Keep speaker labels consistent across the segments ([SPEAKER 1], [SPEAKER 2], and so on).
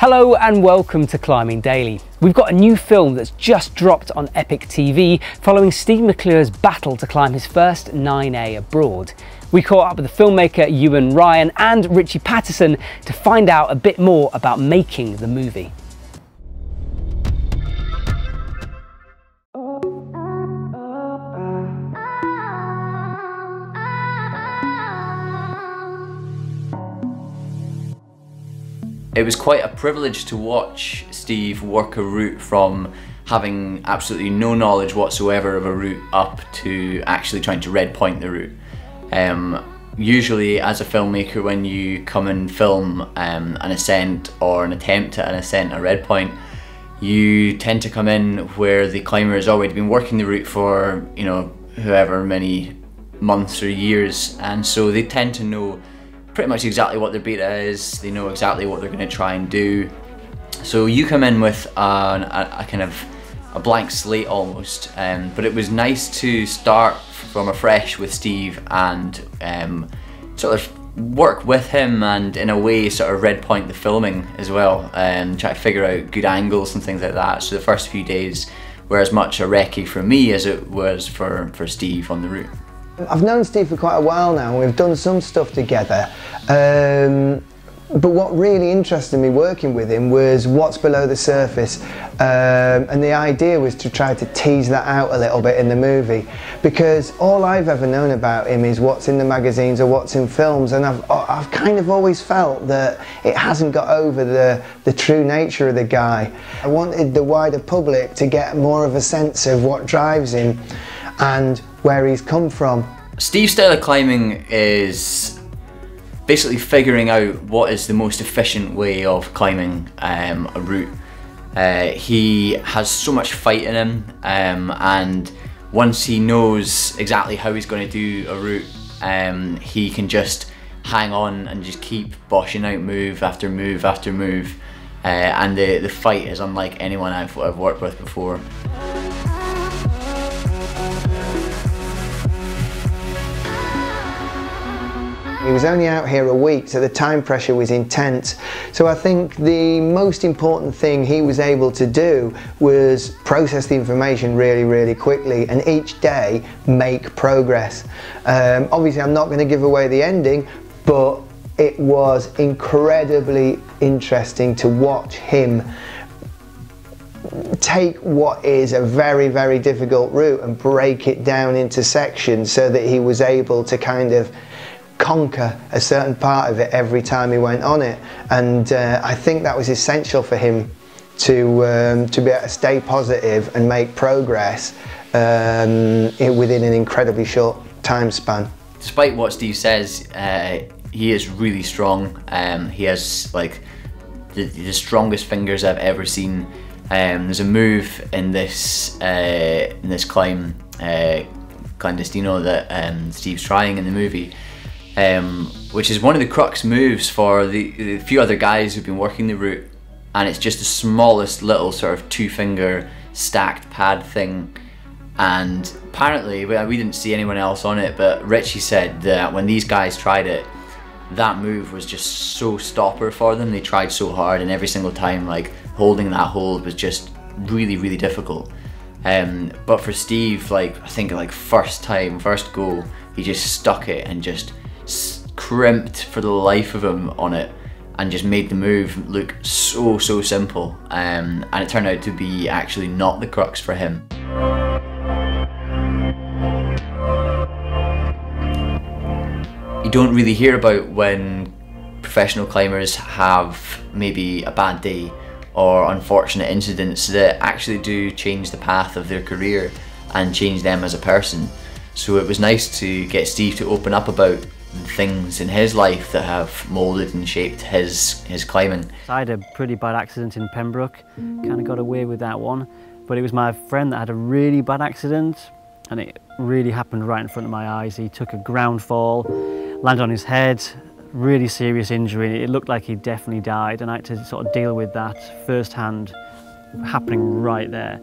[SPEAKER 1] Hello and welcome to Climbing Daily. We've got a new film that's just dropped on Epic TV following Steve McClure's battle to climb his first 9A abroad. We caught up with the filmmaker Euan Ryan and Richie Patterson to find out a bit more about making the movie.
[SPEAKER 2] It was quite a privilege to watch Steve work a route from having absolutely no knowledge whatsoever of a route up to actually trying to red point the route. Um, usually as a filmmaker when you come and film um, an ascent or an attempt at an ascent at red point, you tend to come in where the climber has already been working the route for, you know, however many months or years and so they tend to know pretty much exactly what their beta is, they know exactly what they're going to try and do. So you come in with a, a kind of a blank slate almost, um, but it was nice to start from afresh with Steve and um, sort of work with him and in a way sort of red point the filming as well and try to figure out good angles and things like that. So the first few days were as much a recce for me as it was for, for Steve on the route.
[SPEAKER 3] I've known Steve for quite a while now. And we've done some stuff together. Um, but what really interested me working with him was what's below the surface. Um, and the idea was to try to tease that out a little bit in the movie. Because all I've ever known about him is what's in the magazines or what's in films. And I've, I've kind of always felt that it hasn't got over the, the true nature of the guy. I wanted the wider public to get more of a sense of what drives him and where he's come from.
[SPEAKER 2] Steve's style of climbing is basically figuring out what is the most efficient way of climbing um, a route. Uh, he has so much fight in him um, and once he knows exactly how he's going to do a route um, he can just hang on and just keep boshing out move after move after move uh, and the, the fight is unlike anyone I've, I've worked with before.
[SPEAKER 3] He was only out here a week, so the time pressure was intense. So I think the most important thing he was able to do was process the information really, really quickly and each day make progress. Um, obviously, I'm not going to give away the ending, but it was incredibly interesting to watch him take what is a very very difficult route and break it down into sections so that he was able to kind of conquer a certain part of it every time he went on it. And uh, I think that was essential for him to, um, to be able to stay positive and make progress um, within an incredibly short time span.
[SPEAKER 2] Despite what Steve says, uh, he is really strong. Um, he has like the, the, strongest fingers I've ever seen. Um, there's a move in this uh, in this climb, uh, clandestino, that um, Steve's trying in the movie, um, which is one of the crux moves for the, the, few other guys who've been working the route and it's just the smallest little sort of two finger stacked pad thing. And apparently we didn't see anyone else on it but Richie said that when these guys tried it that move was just so stopper for them. They tried so hard and every single time like holding that hold was just really really difficult. Um, but for Steve like I think like first time first go he just stuck it and just crimped for the life of him on it and just made the move look so so simple um, and it turned out to be actually not the crux for him. You don't really hear about when professional climbers have maybe a bad day or unfortunate incidents that actually do change the path of their career and change them as a person. So it was nice to get Steve to open up about things in his life that have moulded and shaped his his climbing.
[SPEAKER 1] I had a pretty bad accident in Pembroke, kind of got away with that one, but it was my friend that had a really bad accident and it really happened right in front of my eyes. He took a ground fall, landed on his head, really serious injury. It looked like he definitely died and I had to sort of deal with that firsthand happening right there.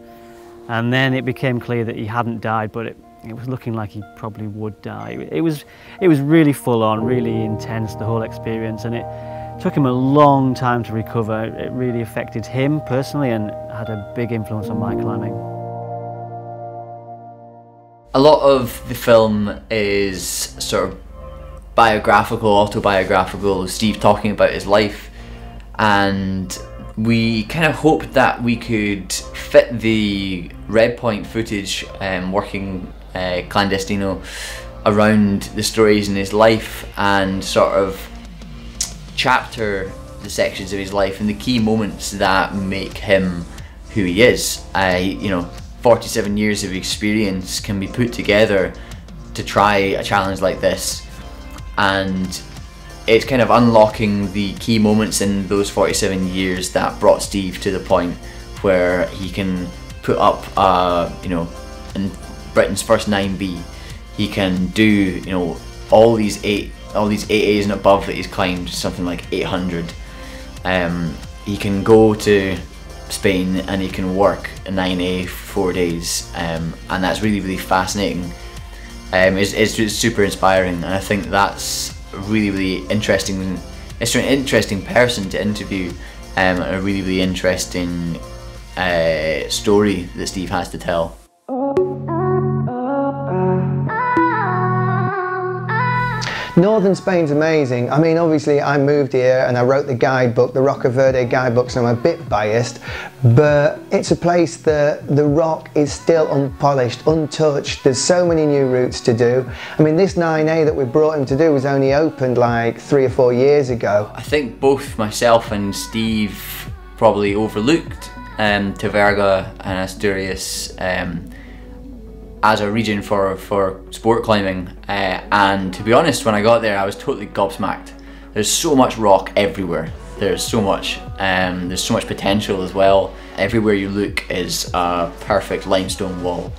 [SPEAKER 1] And then it became clear that he hadn't died, but it it was looking like he probably would die. It was, it was really full on, really intense, the whole experience, and it took him a long time to recover. It really affected him personally and had a big influence on my climbing.
[SPEAKER 2] A lot of the film is sort of biographical, autobiographical, Steve talking about his life, and we kind of hoped that we could fit the Red Point footage um, working uh, clandestino around the stories in his life and sort of chapter the sections of his life and the key moments that make him who he is. I, you know, 47 years of experience can be put together to try a challenge like this and it's kind of unlocking the key moments in those 47 years that brought Steve to the point where he can put up, uh, you know, in Britain's first 9B, he can do, you know, all these eight, all these 8As and above that he's climbed, something like 800. Um, he can go to Spain and he can work a 9A four days, um, and that's really, really fascinating. Um, it's, it's, it's super inspiring, and I think that's really, really interesting. It's an interesting person to interview, um, a really, really interesting uh, story that Steve has to tell.
[SPEAKER 3] Northern Spain's amazing. I mean, obviously, I moved here and I wrote the guidebook, the Roca Verde guidebook, so I'm a bit biased, but it's a place that the rock is still unpolished, untouched. There's so many new routes to do. I mean, this 9A that we brought him to do was only opened like three or four years ago.
[SPEAKER 2] I think both myself and Steve probably overlooked um, Teverga and Asturias. Um, as a region for, for sport climbing. Uh, and to be honest, when I got there, I was totally gobsmacked. There's so much rock everywhere. There's so much, um, there's so much potential as well. Everywhere you look is a perfect limestone wall.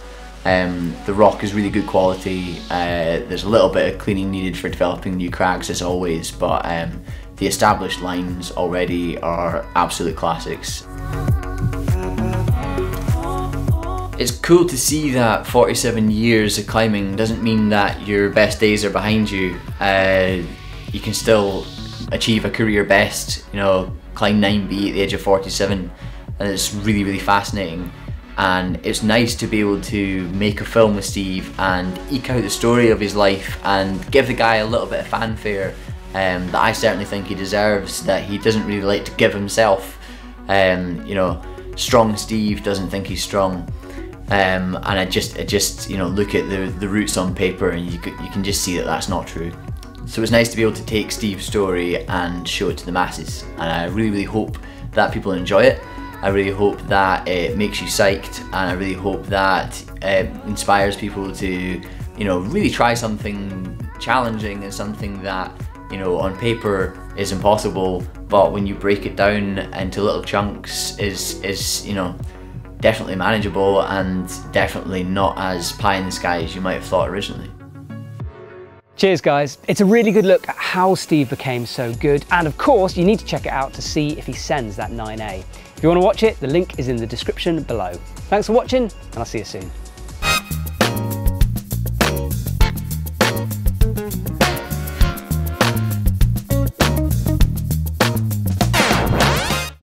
[SPEAKER 2] Um, the rock is really good quality. Uh, there's a little bit of cleaning needed for developing new crags as always, but um, the established lines already are absolute classics. It's cool to see that 47 years of climbing doesn't mean that your best days are behind you. Uh, you can still achieve a career best, you know, climb 9B at the age of 47 and it's really really fascinating. And it's nice to be able to make a film with Steve and eke out the story of his life and give the guy a little bit of fanfare um, that I certainly think he deserves that he doesn't really like to give himself. Um, you know strong Steve doesn't think he's strong um, and I just, I just, you know, look at the the routes on paper, and you you can just see that that's not true. So it's nice to be able to take Steve's story and show it to the masses, and I really, really hope that people enjoy it. I really hope that it makes you psyched, and I really hope that it inspires people to, you know, really try something challenging and something that, you know, on paper is impossible, but when you break it down into little chunks, is is you know definitely manageable and definitely not as pie in the sky as you might have thought originally.
[SPEAKER 4] Cheers guys. It's a really good look at how Steve became so good and of course you need to check it out to see if he sends that 9A. If you want to watch it, the link is in the description below. Thanks for watching and I'll see you soon.